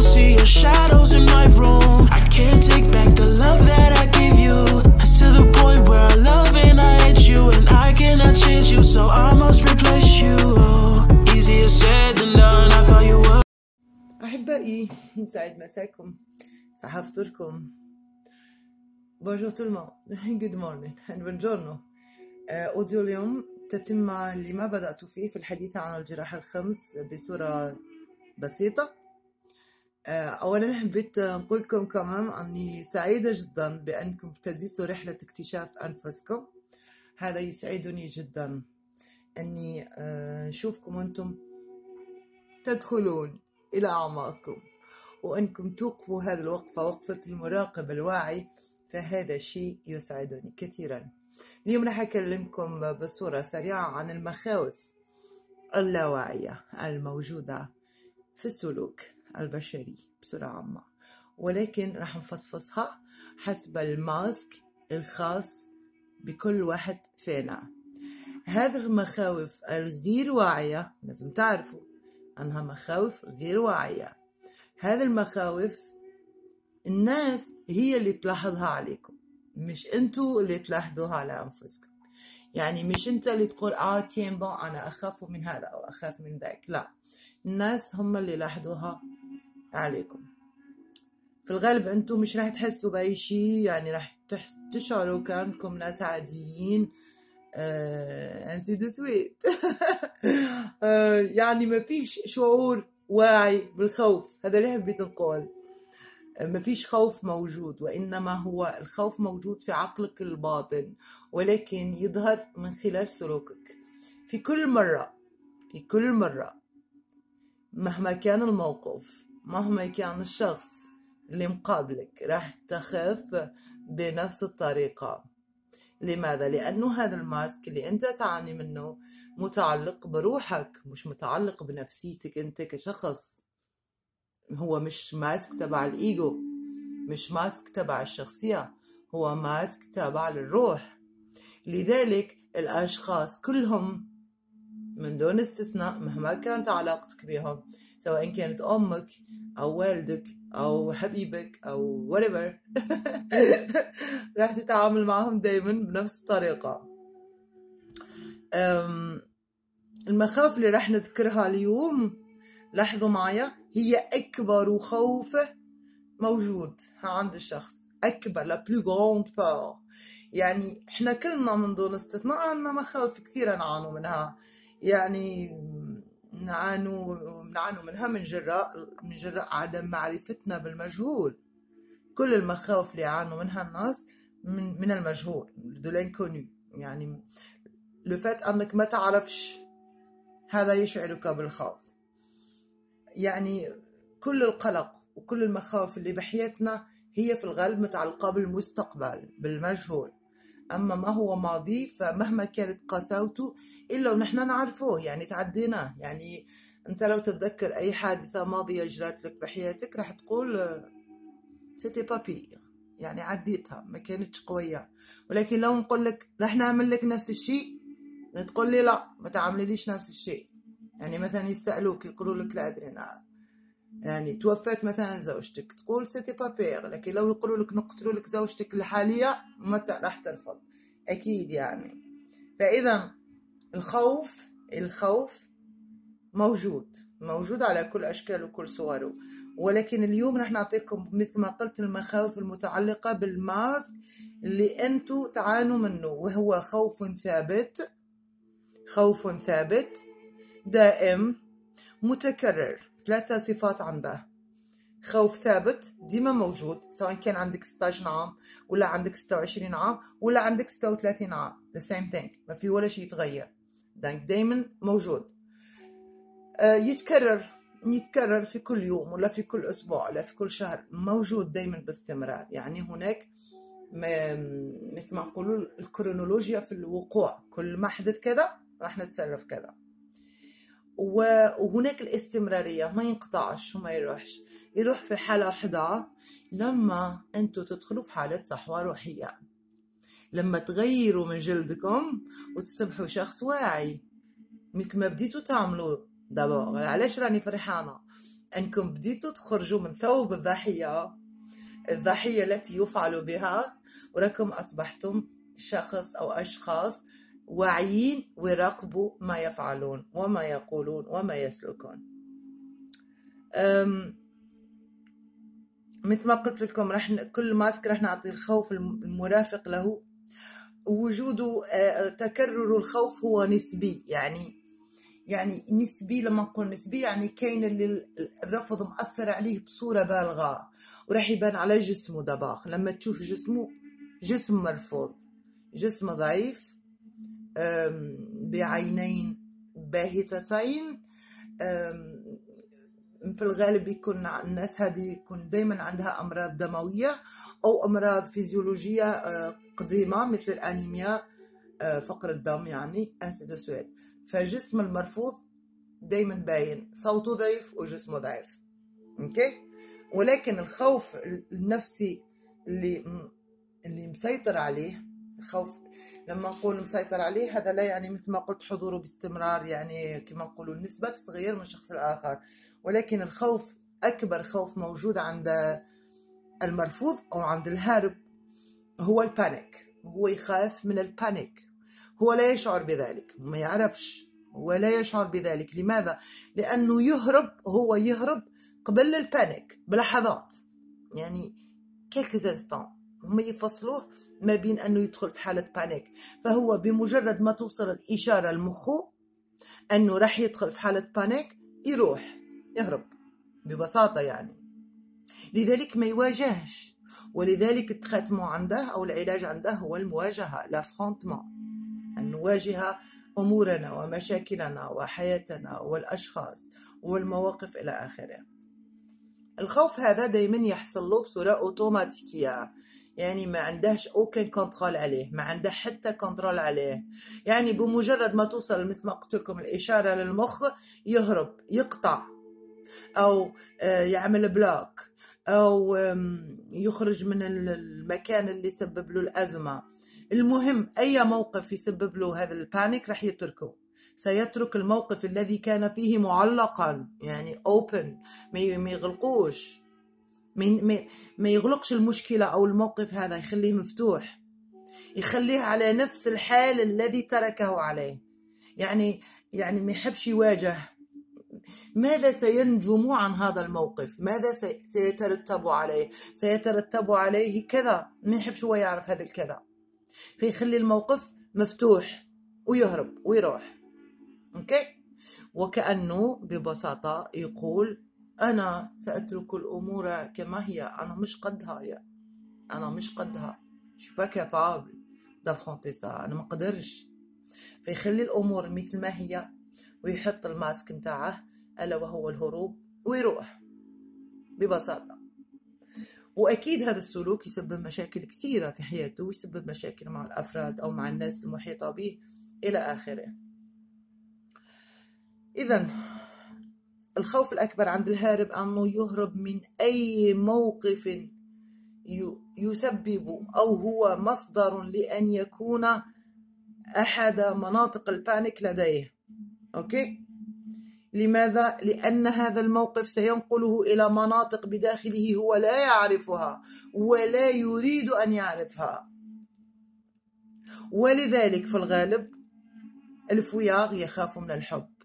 still see your shadows in my room. I can't take back the love that I gave you. It's to the point where I love and I hate you, and I cannot change you, so I must replace you. Oh, easier said than done. I thought you were. أحبائي يسعد مساكم صحة فطوركم بونجور تو الموند جود مورنينغ buongiorno أوديو اليوم تتمة لما بدأت فيه في الحديث عن الجراحة الخمس بصورة بسيطة آه، أولا حبيت نقول لكم كمان أني سعيدة جدا بأنكم ابتديتوا رحلة اكتشاف أنفسكم هذا يسعدني جدا أني آه، نشوفكم أنتم تدخلون إلى أعماقكم. وأنكم توقفوا هذه الوقفة وقفة المراقب الواعي فهذا الشيء يسعدني كثيرا. اليوم راح أكلمكم بصورة سريعة عن المخاوف اللاواعية الموجودة في السلوك. البشري بصورة عامة ولكن راح نفصفصها حسب الماسك الخاص بكل واحد فينا. هذه المخاوف الغير واعية لازم تعرفوا أنها مخاوف غير واعية. هذه المخاوف الناس هي اللي تلاحظها عليكم مش أنتوا اللي تلاحظوها على أنفسكم. يعني مش أنت اللي تقول آه tiens bon أنا أخاف من هذا أو أخاف من ذاك. لا الناس هم اللي لاحظوها عليكم. في الغالب أنتم مش راح تحسوا بأي شيء يعني راح تشعروا كأنكم ناس عاديين. ainsi de suite يعني ما فيش شعور واعي بالخوف. هذا اللي حبيت نقول. ما فيش خوف موجود وإنما هو الخوف موجود في عقلك الباطن ولكن يظهر من خلال سلوكك. في كل مرة في كل مرة مهما كان الموقف مهما كان الشخص اللي مقابلك راح تخاف بنفس الطريقة. لماذا؟ لأنه هذا الماسك اللي أنت تعاني منه متعلق بروحك مش متعلق بنفسيتك أنت كشخص. هو مش ماسك تبع الإيجو مش ماسك تبع الشخصية هو ماسك تبع للروح لذلك الأشخاص كلهم من دون استثناء مهما كانت علاقتك بهم سواء كانت أمك أو والدك أو حبيبك أو whatever. راح تتعامل معهم دايما بنفس الطريقة. المخاوف اللي راح نذكرها اليوم لاحظوا معايا هي أكبر خوف موجود عند الشخص. أكبر plus grande peur. يعني إحنا كلنا من دون استثناء عنا مخاوف كثيرة نعانوا منها. يعني نعانوا نعانوا منها من جراء من جراء عدم معرفتنا بالمجهول. كل المخاوف اللي يعانوا منها الناس من من المجهول de l'inconnu يعني لو فات انك ما تعرفش هذا يشعرك بالخوف. يعني كل القلق وكل المخاوف اللي بحياتنا هي في الغالب متعلقة بالمستقبل بالمجهول. أما ما هو ماضي فمهما كانت قساوته إلا ونحن نعرفه يعني تعديناه. يعني أنت لو تتذكر أي حادثة ماضية جرت لك بحياتك راح تقول سيتي بابي يعني عديتها ما كانتش قوية. ولكن لو نقول لك راح نعمل لك نفس الشيء؟ تقول لي لا ما تعمليليش نفس الشيء. يعني مثلا يسألوك يقولوا لك لا أدري أنا يعني توفت مثلا زوجتك تقول سيتي بابير لكن لو يقولوا لك نقتلوا لك زوجتك الحالية ما راح ترفض. أكيد يعني. فإذا الخوف الخوف موجود موجود على كل أشكاله وكل صوره. ولكن اليوم راح نعطيكم مثل ما قلت المخاوف المتعلقة بالماسك اللي أنتوا تعانوا منه وهو خوف ثابت خوف ثابت دائم متكرر. ثلاثة صفات عنده خوف ثابت ديما موجود سواء كان عندك 16 عام ولا عندك 26 عام ولا عندك 36 عام. The same thing ما في ولا شيء يتغير. دانك دايما موجود. آه، يتكرر يتكرر في كل يوم ولا في كل أسبوع ولا في كل شهر. موجود دايما باستمرار. يعني هناك ما مثل ما نقولوا الكرونولوجيا في الوقوع. كل ما حدث كذا راح نتصرف كذا. وهناك الاستمرارية ما ينقطعش وما يروحش. يروح في حالة واحدة لما أنتوا تدخلوا في حالة صحوة روحية. لما تغيروا من جلدكم وتصبحوا شخص واعي. مثل ما بديتوا تعملوا دابا. علاش راني فرحانة؟ أنكم بديتوا تخرجوا من ثوب الضحية. الضحية التي يفعل بها وراكم أصبحتم شخص أو أشخاص واعيين ويراقبوا ما يفعلون وما يقولون وما يسلكون. مثل ما قلت لكم رح كل ماسك رح نعطي الخوف الم- المرافق له. وجوده آه، تكرر الخوف هو نسبي يعني يعني نسبي لما نقول نسبي يعني كاين اللي ال- الرفض مأثر عليه بصورة بالغة وراح يبان على جسمه دباغ. لما تشوف جسمه جسم مرفوض جسم ضعيف بعينين باهتتين. في الغالب يكون الناس هذه يكون دائما عندها أمراض دموية أو أمراض فيزيولوجية أه، قديمة مثل الأنيميا أه، فقر الدم يعني انسي دو فجسم المرفوض دائما باين صوته ضعيف وجسمه ضعيف. أوكي؟ ولكن الخوف النفسي اللي اللي مسيطر عليه الخوف لما نقول مسيطر عليه هذا لا يعني مثل ما قلت حضوره باستمرار يعني كما نقولوا النسبة تتغير من شخص لآخر. ولكن الخوف أكبر خوف موجود عند المرفوض أو عند الهارب هو ال panique. هو يخاف من ال panique. هو لا يشعر بذلك. ما يعرفش. هو لا يشعر بذلك. لماذا؟ لأنه يهرب هو يهرب قبل ال panique بلحظات. يعني quelques instants هم يفصلوه ما بين أنه يدخل في حالة panique فهو بمجرد ما توصل الإشارة لمخه أنه راح يدخل في حالة بانيك يروح يهرب ببساطة يعني. لذلك ما يواجهش ولذلك ال traitement عنده أو العلاج عنده هو المواجهة l'affrontement أن نواجه أمورنا ومشاكلنا وحياتنا والأشخاص والمواقف إلى آخره. الخوف هذا دايما يحصل له بصورة أوتوماتيكية. يعني ما عندهش aucun contrôle عليه ما عنده حتى contrôle عليه. يعني بمجرد ما توصل مثل ما قلت لكم الإشارة للمخ يهرب يقطع أو آه، يعمل bloc آم، يخرج من ال- المكان اللي سبب له الأزمة. المهم أي موقف يسبب له هذا ال panique راح يتركه. سيترك الموقف الذي كان فيه معلقا يعني ي- ما يغلقوش. ما يغلقش المشكلة أو الموقف هذا يخليه مفتوح. يخليه على نفس الحال الذي تركه عليه. يعني يعني ما يحبش يواجه. ماذا سينجم عن هذا الموقف؟ ماذا سي- سيترتب عليه؟ سيترتب عليه كذا. ما يحبش هو يعرف هذا الكذا. فيخلي الموقف مفتوح ويهرب ويروح. أوكي؟ وكأنه ببساطة يقول أنا سأترك الأمور كما هي. أنا مش قدها يا أنا مش قدها. Suis pas capable d'affronter ça. أنا ما قدرش. فيخلي الأمور مثل ما هي ويحط الماسك نتاعه ألا وهو الهروب ويروح. ببساطة. وأكيد هذا السلوك يسبب مشاكل كثيرة في حياته ويسبب مشاكل مع الأفراد أو مع الناس المحيطة به إلى آخره. إذا الخوف الأكبر عند الهارب أنه يهرب من أي موقف يسبب أو هو مصدر لأن يكون أحد مناطق ال panique لديه. okay؟ لماذا؟ لأن هذا الموقف سينقله إلى مناطق بداخله هو لا يعرفها ولا يريد أن يعرفها. ولذلك في الغالب الفياغ يخاف من الحب.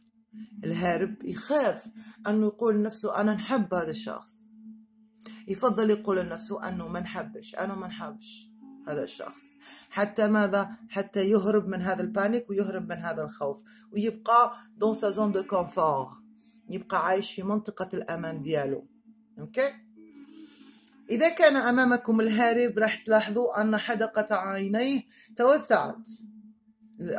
الهارب يخاف أنه يقول لنفسه أنا نحب هذا الشخص. يفضل يقول لنفسه أنه ما نحبش أنا ما نحبش هذا الشخص. حتى ماذا؟ حتى يهرب من هذا ال panique ويهرب من هذا الخوف. ويبقى dans sa zone de confort يبقى عايش في منطقة الأمان ديالو. okay؟ إذا كان أمامكم الهارب راح تلاحظوا أن حدقة عينيه توسعت.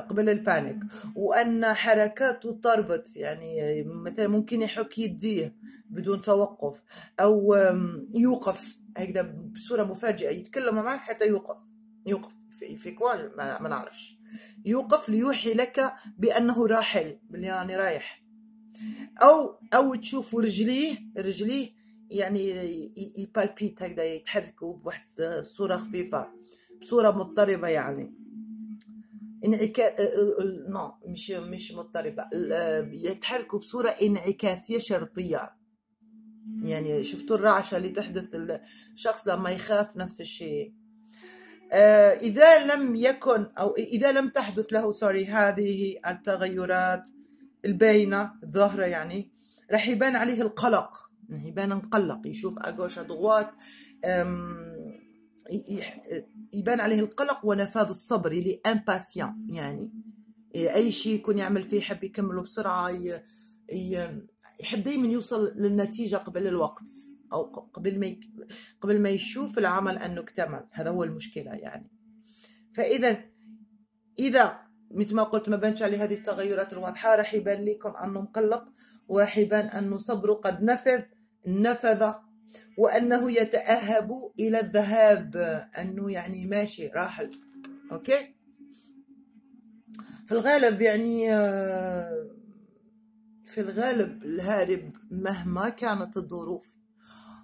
قبل ال panique وأن حركاته تربط يعني مثلا ممكن يحك يديه بدون توقف أم، يوقف هكذا بصورة مفاجئة يتكلم معك حتى يوقف يوقف في, coin ما, نعرفش. يوقف ليوحي لك بأنه راحل باللي راني رايح. أو أو تشوفوا رجليه رجليه يعني يبالبيت هكذا يتحركوا بواحد صورة خفيفة بصورة مضطربة يعني. انعكاس نو مش مش مضطربة. ال- يتحركوا بصورة انعكاسية شرطية. يعني شفتوا الرعشة اللي تحدث الشخص لما يخاف نفس الشيء. آه، إذا لم يكن أو إذا لم تحدث له سوري هذه التغيرات الباينة الظاهرة يعني راح يبان عليه القلق. يبان مقلق يشوف أجوش أدغوات يبان عليه القلق ونفاذ الصبر اللي امباسيون يعني. أي شيء يكون يعمل فيه يحب يكمله بسرعة يحب دائما يوصل للنتيجة قبل الوقت أو قبل ما قبل ما يشوف العمل أنه اكتمل. هذا هو المشكلة يعني. فاذا إذا مثل ما قلت ما بانش عليه هذه التغيرات الواضحة راح يبان لكم أنه مقلق وراح يبان أنه صبره قد نفذ نفذ وأنه يتأهب إلى الذهاب. أنه يعني ماشي راحل. okay؟ في الغالب يعني في الغالب الهارب مهما كانت الظروف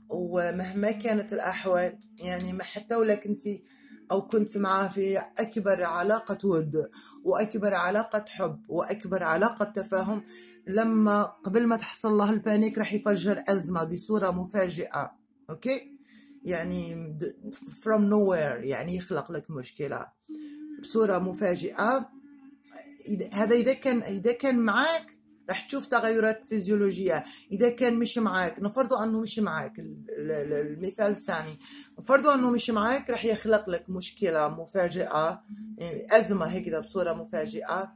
ومهما كانت الأحوال. يعني ما حتى ولا كنتي أو كنت معاه في أكبر علاقة ود وأكبر علاقة حب وأكبر علاقة تفاهم لما قبل ما تحصل له ال panique راح يفجر أزمة بصورة مفاجئة. okay؟ يعني from nowhere يعني يخلق لك مشكلة بصورة مفاجئة. هذا إذا كان إذا كان معك راح تشوف تغيرات فيزيولوجية. إذا كان مش معك نفرضوا أنه مش معك المثال الثاني. نفرضوا أنه مش معك راح يخلق لك مشكلة مفاجئة يعني أزمة هكذا بصورة مفاجئة.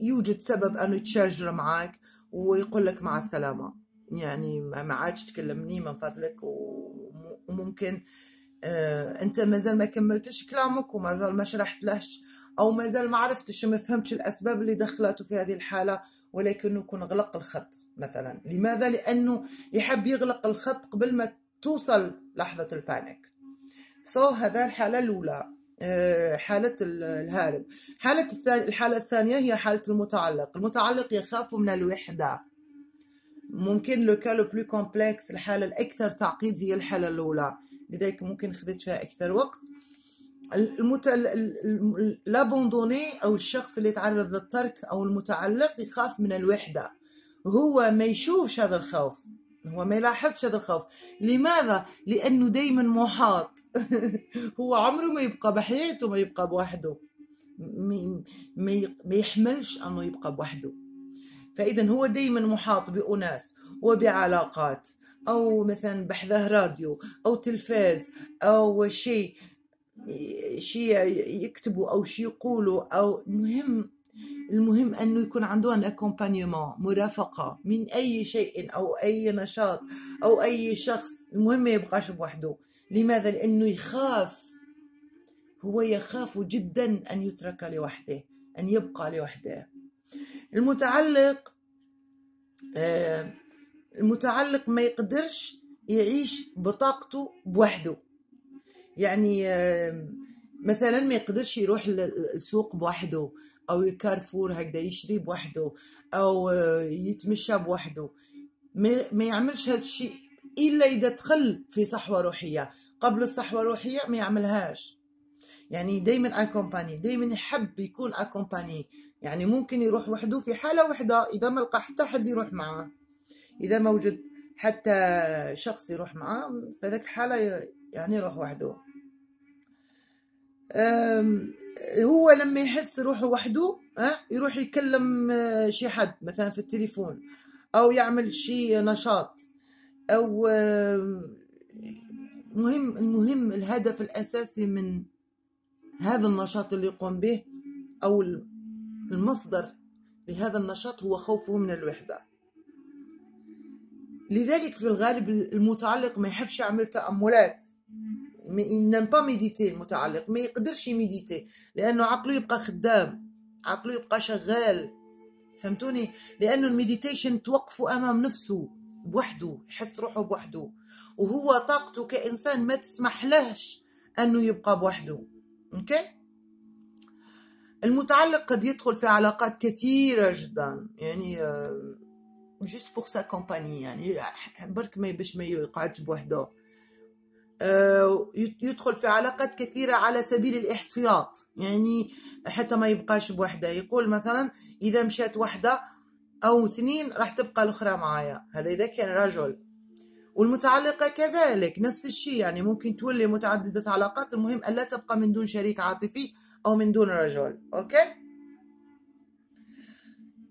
ويوجد سبب أنه يتشاجر معك ويقول لك مع السلامة. يعني ما عادش تكلمني من فضلك وممكن آه أنت مازال ما كملتش كلامك ومازال ما شرحت لهش أو ما زال ما عرفتش ما فهمتش الأسباب اللي دخلته في هذه الحالة ولكنه يكون غلق الخط مثلا. لماذا؟ لأنه يحب يغلق الخط قبل ما توصل لحظة ال panique. so so, هذا الحالة الأولى. حالة الهارب. حالة الحالة الثانية هي حالة المتعلق. المتعلق يخاف من الوحدة. ممكن le cas le plus complexe الحالة الأكثر تعقيد هي الحالة الأولى. لذلك ممكن خذت فيها أكثر وقت. المت... l'abandonné أو الشخص اللي يتعرض للترك أو المتعلق يخاف من الوحدة. هو ما يشوفش هذا الخوف. هو ما يلاحظش هذا الخوف. لماذا؟ لأنه دائما محاط. هو عمره ما يبقى بحياته ما يبقى بوحده. ما يحملش أنه يبقى بوحده. فاذا هو دائما محاط بأناس وبعلاقات أو مثلا بحذاه راديو أو تلفاز أو شيء شيء يكتبوا أو شيء يقولوا أو مهم المهم أنه يكون عندهم اكومبانيمون مرافقة من أي شيء أو أي نشاط أو أي شخص. المهم ما يبقاش بوحده. لماذا؟ لأنه يخاف. هو يخاف جدا أن يترك لوحده أن يبقى لوحده. المتعلق آه، المتعلق ما يقدرش يعيش بطاقته بوحده. يعني مثلا ما يقدرش يروح السوق بوحده. أو كارفور هكذا يشري بوحده أو آه، يتمشى بوحده. ما يعملش هذا الشيء إلا إذا دخل في صحوة روحية. قبل الصحوة الروحية ما يعملهاش. يعني دائما أكومباني دائما يحب يكون أكومباني. يعني ممكن يروح وحده في حالة وحدة إذا ما لقى حتى حد يروح معاه. إذا موجود حتى شخص يروح معاه فذاك حالة يعني يروح وحده. هو لما يحس روحه وحده ها يروح يكلم آه، شي حد مثلا في التليفون أو يعمل شي نشاط أو مهم المهم الهدف الأساسي من هذا النشاط اللي يقوم به أو المصدر لهذا النشاط هو خوفه من الوحدة. لذلك في الغالب المتعلق ما يحبش يعمل تأملات. n'aime pas méditer المتعلق ما يقدرش ي méditer لأنه عقله يبقى خدام. عقله يبقى شغال. فهمتوني؟ لأنه ال meditation توقفه أمام نفسه بوحده يحس روحه بوحده. وهو طاقته كإنسان ما تسمح لهش أنه يبقى بوحده. okay؟ المتعلق قد يدخل في علاقات كثيرة جدا. يعني juste pour sa compagnie يعني برك ما باش ما يقعدش بوحده. يدخل في علاقات كثيرة على سبيل الاحتياط. يعني حتى ما يبقاش بوحدة. يقول مثلا إذا مشات وحدة أو اثنين راح تبقى الأخرى معايا. هذا إذا كان رجل. والمتعلقة كذلك نفس الشيء. يعني ممكن تولي متعددة علاقات. المهم ألا تبقى من دون شريك عاطفي أو من دون رجل. okay؟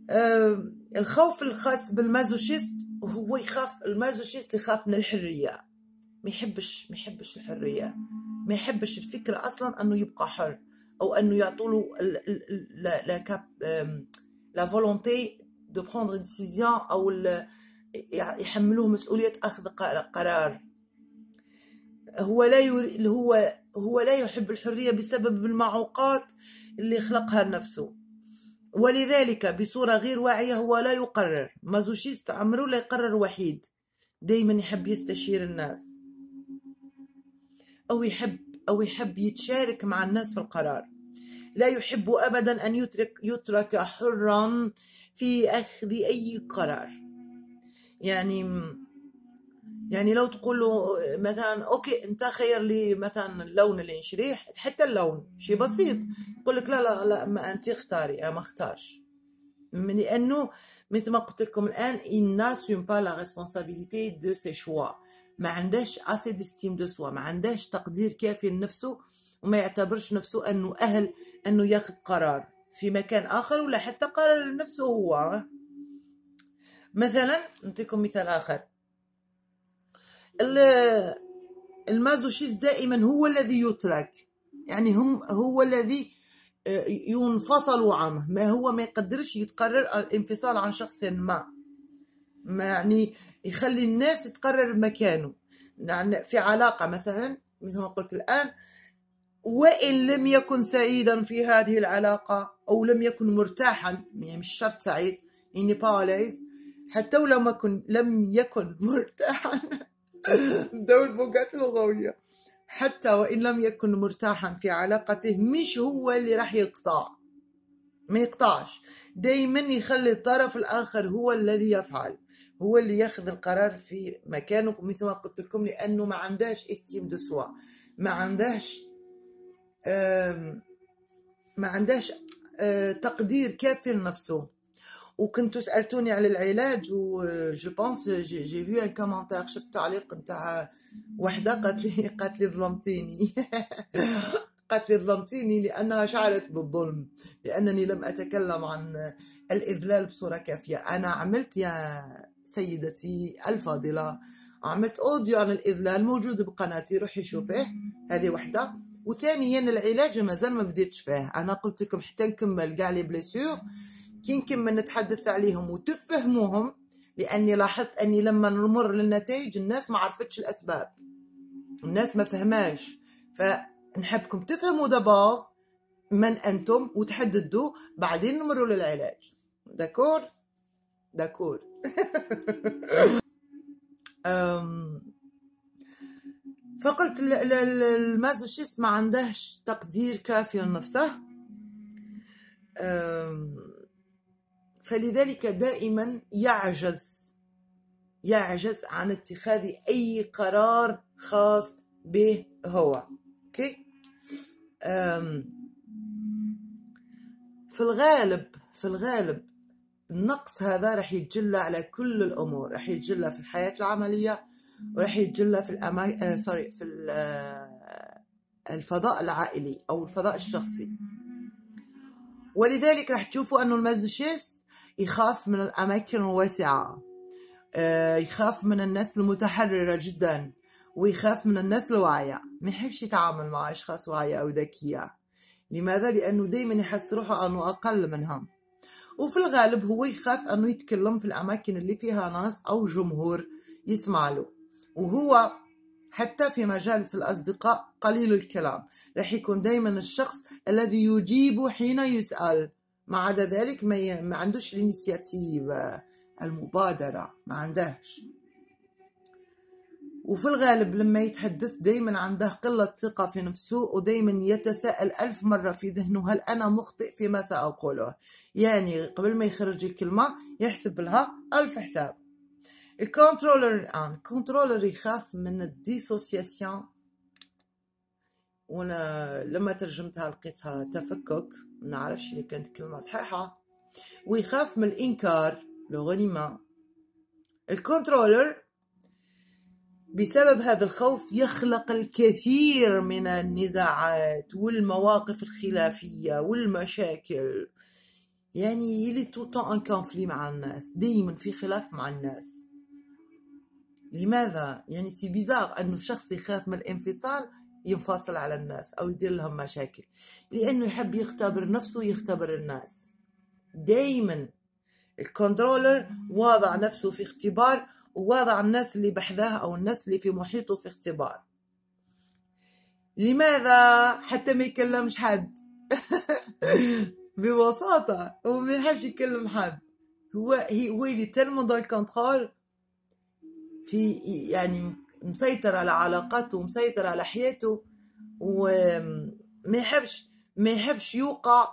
آه الخوف الخاص بال masochiste هو يخاف ال masochiste يخاف من الحرية. ما يحبش ما يحبش الحرية. ما يحبش الفكرة أصلا أنه يبقى حر أو أنه يعطوا له la cap la volonté de prendre décision أو يحملوه مسؤولية أخذ قرار. هو لا. هو هو لا يحب الحرية بسبب المعوقات اللي خلقها لنفسه. ولذلك بصورة غير واعية هو لا يقرر. masochiste عمره لا يقرر وحيد. دايما يحب يستشير الناس. أو يحب أو يحب يتشارك مع الناس في القرار. لا يحب أبدا أن يترك يترك حرا في أخذ أي قرار. يعني يعني لو تقول له مثلا okay أنت خير لي مثلا اللون اللي نشريه حتى اللون شيء بسيط. يقول لك لا لا لا ما انت اختاري أنا ما اختارش. لأنه مثل ما قلت لكم الآن il n'assume pas la responsabilité de ses ما عندهش assez d'estime de soi ما عندهش تقدير كافي لنفسه وما يعتبرش نفسه أنه أهل أنه ياخذ قرار في مكان آخر ولا حتى قرار لنفسه هو. مثلا نعطيكم مثال آخر. ال masochiste دائما هو الذي يترك. يعني هم هو الذي آه، ينفصل عنه. ما هو ما يقدرش يتقرر الانفصال عن شخص ما. ما يعني يخلي الناس تقرر مكانه. يعني في علاقة مثلا مثل ما قلت الآن وإن لم يكن سعيدا في هذه العلاقة أو لم يكن مرتاحا يعني مش شرط سعيد il n'est pas à l'aise حتى ولو ما كن لم يكن مرتاحا. دول بوقات لغوية. حتى وإن لم يكن مرتاحا في علاقته مش هو اللي راح يقطع. ما يقطعش. دايما يخلي الطرف الآخر هو الذي يفعل. هو اللي ياخذ القرار في مكانه مثل ما قلت لكم لأنه ما عندهاش استيم دو سوا ما عندهاش ما عندهاش تقدير كافي لنفسه. وكنتو سألتوني على العلاج و je pense j'ai j'ai vu un commentaire شفت تعليق نتاع وحدة قالت لي قالت لي ظلمتيني. قالت لي ظلمتيني لأنها شعرت بالظلم لأنني لم أتكلم عن الإذلال بصورة كافية. أنا عملت يا سيدتي الفاضلة. عملت audio عن الإذلال موجود بقناتي روحي شوفيه. هذه وحدة. وثانيا العلاج مازال ما بديتش فيه. أنا قلت لكم حتى نكمل كاع les blessures. كي نكمل نتحدث عليهم وتفهموهم لأني لاحظت أني لما نمر للنتائج الناس ما عرفتش الأسباب. الناس ما فهماش فنحبكم تفهموا دابا من أنتم وتحددوا بعدين نمروا للعلاج. d'accord؟ d'accord. فقلت ال masochiste ما عندهش تقدير كافي لنفسه فلذلك دائما يعجز يعجز عن اتخاذ أي قرار خاص به هو. OK؟ في الغالب في الغالب النقص هذا راح يتجلى على كل الأمور راح يتجلى في الحياة العملية وراح يتجلى في الأما... آه sorry في آه، الفضاء العائلي أو الفضاء الشخصي. ولذلك راح تشوفوا أنه ال masochiste يخاف من الأماكن الواسعة آه، يخاف من الناس المتحررة جدا ويخاف من الناس الواعية. ما يحبش يتعامل مع أشخاص واعية أو ذكية. لماذا؟ لأنه دايما يحس روحه أنه أقل منهم. وفي الغالب هو يخاف أنه يتكلم في الأماكن اللي فيها ناس أو جمهور يسمع له. وهو حتى في مجالس الأصدقاء قليل الكلام. رح يكون دايما الشخص الذي يجيب حين يسأل. ما عدا ذلك ما, ي... ما عندوش الانيسياتيف المبادرة ما عندهش. وفي الغالب لما يتحدث دايما عنده قلة ثقة في نفسه ودايما يتساءل ألف مرة في ذهنه هل أنا مخطئ فيما سأقوله. يعني قبل ما يخرج الكلمة يحسب لها ألف حساب. ال contrôleur الآن ال contrôleur يخاف من ال dissociation. وأنا لما ترجمتها لقيتها تفكك. ما نعرفش إذا كانت كلمة صحيحة. ويخاف من الإنكار le reniement. ال contrôleur بسبب هذا الخوف يخلق الكثير من النزاعات والمواقف الخلافية والمشاكل. يعني il est tout en conflit مع الناس دايما في خلاف مع الناس. لماذا؟ يعني c'est bizarre انه شخص يخاف من الانفصال ينفصل على الناس أو يدير لهم مشاكل. لأنه يحب يختبر نفسه ويختبر الناس. دايما ال contrôleur واضع نفسه في اختبار وواضع الناس اللي بحذاه أو الناس اللي في محيطه في اختبار. لماذا حتى ما يكلمش حد؟ ببساطة هو ما يحبش يكلم حد. هو هو il est tellement dans le contrôle في يعني مسيطر على علاقاته ومسيطر على حياته وما يحبش ما يحبش يوقع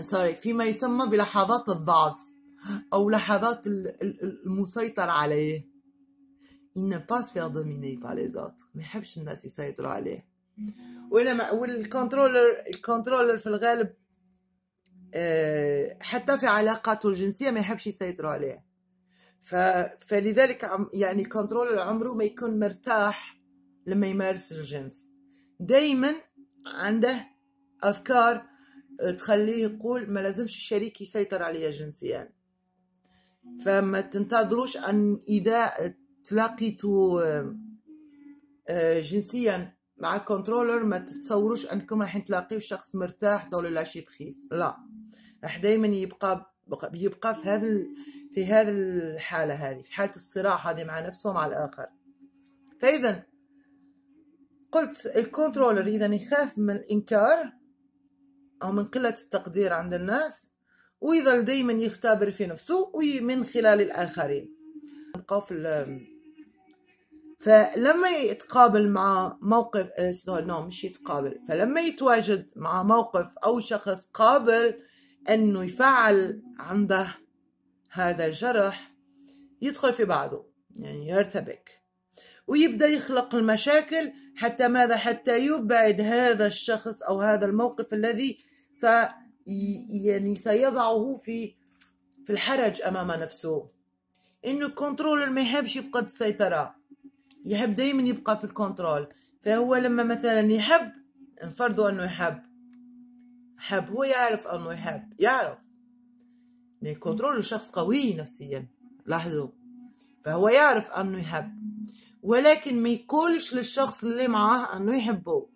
sorry فيما يسمى بلحظات الضعف. أو لحظات المسيطر عليه. Il n'aime pas se faire dominer par les autres. ما يحبش الناس يسيطروا عليه. ولما وال contrôleur ال contrôleur في الغالب حتى في علاقاته الجنسية ما يحبش يسيطروا عليه. ف... فلذلك يعني contrôleur عمره ما يكون مرتاح لما يمارس الجنس. دايما عنده أفكار تخليه يقول ما لازمش الشريك يسيطر عليا جنسيا. فما تنتظروش أن إذا تلاقيتوا جنسيا مع contrôleur ما تتصوروش أنكم راح تلاقيو شخص مرتاح de lâcher prise لا. راح دايما يبقى يبقى في هذا في هذه الحالة هذه في حالة الصراع هذه مع نفسه ومع الآخر. فإذا قلت ال contrôleur إذا يخاف من الإنكار أو من قلة التقدير عند الناس. ويظل دايما يختبر في نفسه ومن خلال الآخرين. فلما يتقابل مع موقف نو مش يتقابل. فلما يتواجد مع موقف أو شخص قابل أنه يفعل عنده هذا الجرح يدخل في بعضه يعني يرتبك. ويبدأ يخلق المشاكل حتى ماذا؟ حتى يبعد هذا الشخص أو هذا الموقف الذي س يعني سيضعه في في الحرج أمام نفسه. إنه ال contrôleur ما يحبش يفقد السيطرة. يحب دايما يبقى في ال contrôle. فهو لما مثلا يحب نفرضوا أنه يحب. حب هو يعرف أنه يحب. يعرف. يعني contrôleur شخص قوي نفسيا. لاحظوا. فهو يعرف أنه يحب. ولكن ما يقولش للشخص اللي معاه أنه يحبه.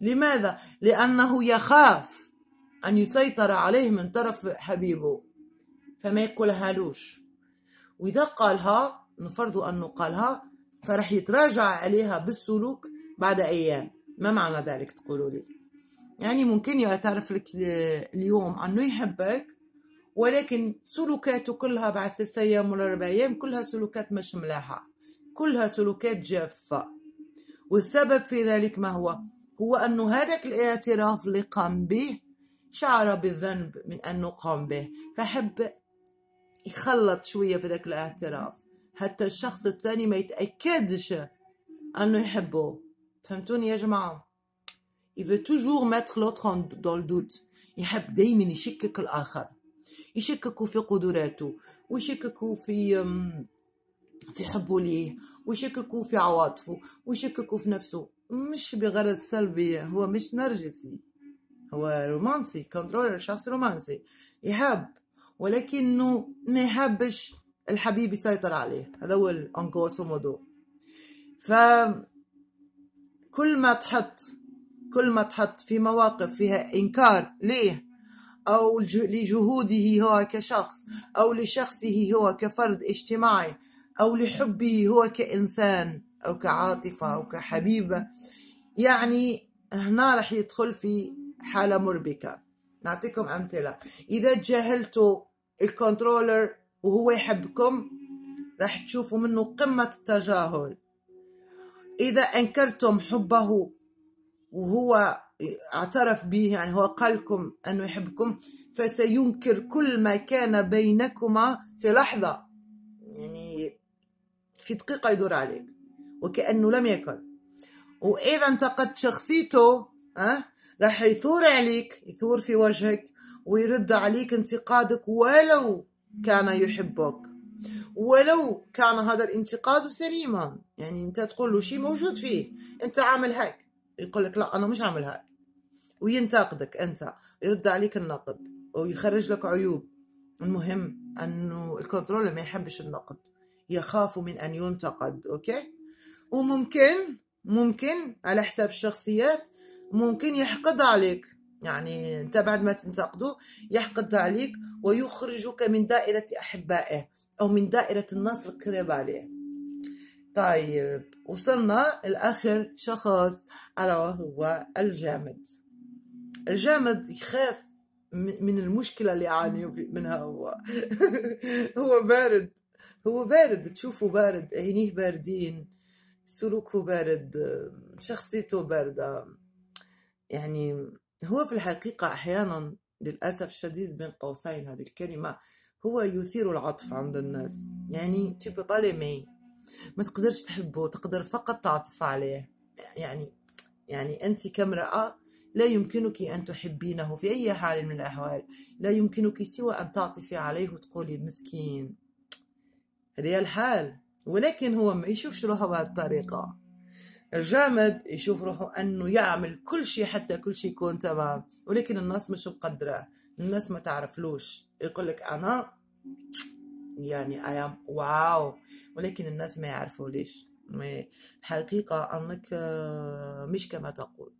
لماذا؟ لأنه يخاف. أن يسيطر عليه من طرف حبيبه. فما يقولهالوش. وإذا قالها نفرض أنه قالها فرح يتراجع عليها بالسلوك بعد أيام. ما معنى ذلك تقولوا لي؟ يعني ممكن يعترف لك اليوم أنه يحبك ولكن سلوكاته كلها بعد ثلاثة أيام ولا أربع أيام كلها سلوكات مش ملاحة. كلها سلوكات جافة. والسبب في ذلك ما هو؟ هو أنه هذاك الاعتراف اللي قام به شعر بالذنب من أنه قام به فحب يخلط شوية في ذاك الاعتراف. حتى الشخص الثاني ما يتأكدش أنه يحبه. فهمتوني يا جماعة؟ Il veut toujours mettre l'autre dans le doute. يحب دايما يشكك الآخر. يشككوا في قدراته ويشككوا في في حبه ليه ويشككوا في عواطفه ويشككوا في نفسه. مش بغرض سلبي هو مش نرجسي. هو رومانسي contrôleur شخص رومانسي يحب ولكنه ما يحبش الحبيب يسيطر عليه. هذا هو الأنكوسو مودو. ف كل ما تحط كل ما تحط في مواقف فيها إنكار ليه أو لجهوده هو كشخص أو لشخصه هو كفرد اجتماعي أو لحبه هو كإنسان أو كعاطفة أو كحبيبة يعني هنا رح يدخل في حالة مربكة. نعطيكم أمثلة. إذا تجاهلتوا الكنترولر وهو يحبكم راح تشوفوا منه قمة التجاهل. إذا أنكرتم حبه وهو اعترف به يعني هو قال لكم أنه يحبكم فسينكر كل ما كان بينكما في لحظة. يعني في دقيقة يدور عليك. وكأنه لم يكن. واذا انتقدت شخصيته ها؟ راح يثور عليك يثور في وجهك ويرد عليك انتقادك ولو كان يحبك. ولو كان هذا الانتقاد سليما. يعني أنت تقول له شيء موجود فيه. أنت عامل هيك. يقول لك لا أنا مش عامل هيك. وينتقدك أنت. يرد عليك النقد. ويخرج لك عيوب. المهم أنه ال contrôleur ما يحبش النقد. يخاف من أن ينتقد OK؟ وممكن ممكن على حساب الشخصيات ممكن يحقد عليك. يعني انت بعد ما تنتقده يحقد عليك ويخرجك من دائرة أحبائه أو من دائرة الناس القريب عليه. طيب وصلنا لآخر شخص ألا وهو الجامد. الجامد يخاف من المشكلة اللي يعاني منها هو. هو بارد. هو بارد تشوفه بارد عينيه باردين سلوكه بارد شخصيته باردة. يعني هو في الحقيقة أحيانا للأسف الشديد بين قوسين هذه الكلمة هو يثير العطف عند الناس. يعني تبقى بالي ما تقدرش تحبه تقدر فقط تعطف عليه. يعني يعني أنت كامرأة لا يمكنك أن تحبينه في أي حال من الأحوال. لا يمكنك سوى أن تعطفي عليه وتقولي مسكين. هذه الحال. ولكن هو ما يشوفش روحه بهذه الطريقة. الجامد يشوف روحه أنه يعمل كل شيء حتى كل شيء يكون تمام. ولكن الناس مش مقدرة. الناس ما تعرفلوش. يقول لك أنا يعني I am واو ولكن الناس ما يعرفوا ليش. الحقيقة أنك آه، مش كما تقول.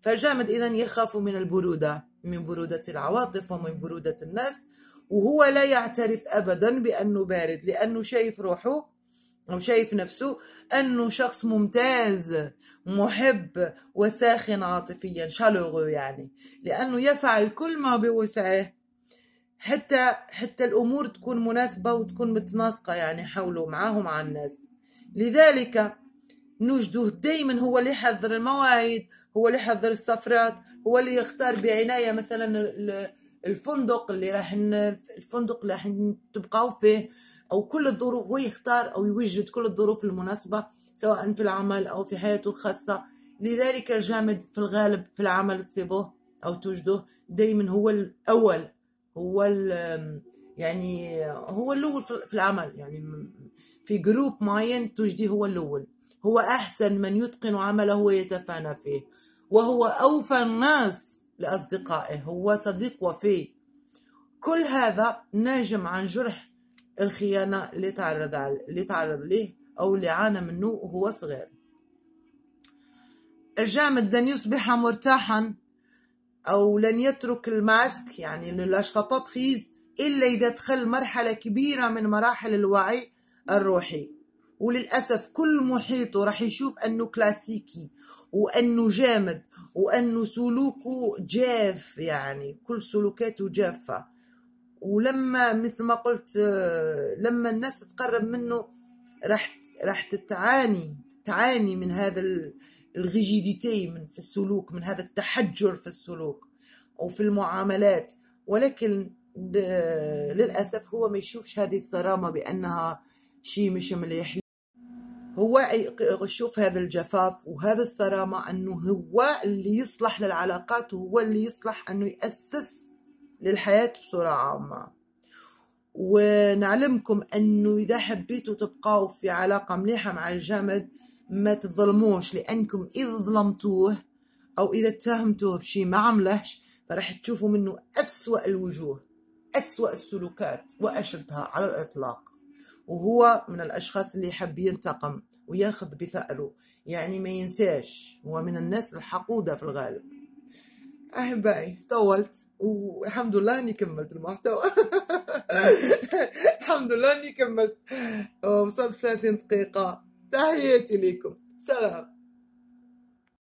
فالجامد إذا يخاف من البرودة. من برودة العواطف ومن برودة الناس. وهو لا يعترف أبدا بأنه بارد. لأنه شايف روحه أو شايف نفسه أنه شخص ممتاز محب وساخن عاطفيا شالوغو يعني. لأنه يفعل كل ما بوسعه. حتى حتى الأمور تكون مناسبة وتكون متناسقة يعني حوله معاه ومع الناس. لذلك نجده دايما هو اللي يحضر المواعيد هو اللي يحضر السفرات هو اللي يختار بعناية مثلا الفندق اللي راح الفندق اللي راح تبقاو فيه. أو كل الظروف هو يختار أو يوجد كل الظروف المناسبة سواء في العمل أو في حياته الخاصة. لذلك الجامد في الغالب في العمل تصيبه أو توجده دائما هو الأول هو يعني هو الأول في العمل. يعني في جروب معين توجدي هو الأول. هو أحسن من يتقن عمله ويتفانى فيه. وهو أوفى الناس لأصدقائه هو صديق وفي. كل هذا ناجم عن جرح الخيانة اللي تعرض اللي تعرض ليه أو اللي عانى منه وهو صغير. الجامد لن يصبح مرتاحا أو لن يترك الماسك يعني le lâcher prise إلا إذا دخل مرحلة كبيرة من مراحل الوعي الروحي. وللأسف كل محيطه راح يشوف أنه كلاسيكي وأنه جامد وأنه سلوكه جاف يعني كل سلوكاته جافة. ولما مثل ما قلت لما الناس تقرب منه راح راح تتعاني تعاني من هذا الغيجيديتي من في السلوك من هذا التحجر في السلوك أو في المعاملات. ولكن للأسف هو ما يشوفش هذه الصرامة بأنها شيء مش مليح. هو يشوف هذا الجفاف وهذا الصرامة أنه هو اللي يصلح للعلاقات وهو اللي يصلح أنه يأسس للحياة بصورة عامة. ونعلمكم أنه إذا حبيتوا تبقاو في علاقة مليحة مع الجمد ما تظلموش لأنكم إذا ظلمتوه أو إذا اتهمتوه بشي ما عملهش فرح تشوفوا منه أسوأ الوجوه أسوأ السلوكات وأشدها على الإطلاق. وهو من الأشخاص اللي يحب ينتقم وياخذ بثأره يعني ما ينساش هو من الناس الحقودة في الغالب. احبائي طولت والحمد لله إني كملت المحتوى. الحمد لله إني كملت. وصلت 30 دقيقة. تحياتي لكم. سلام.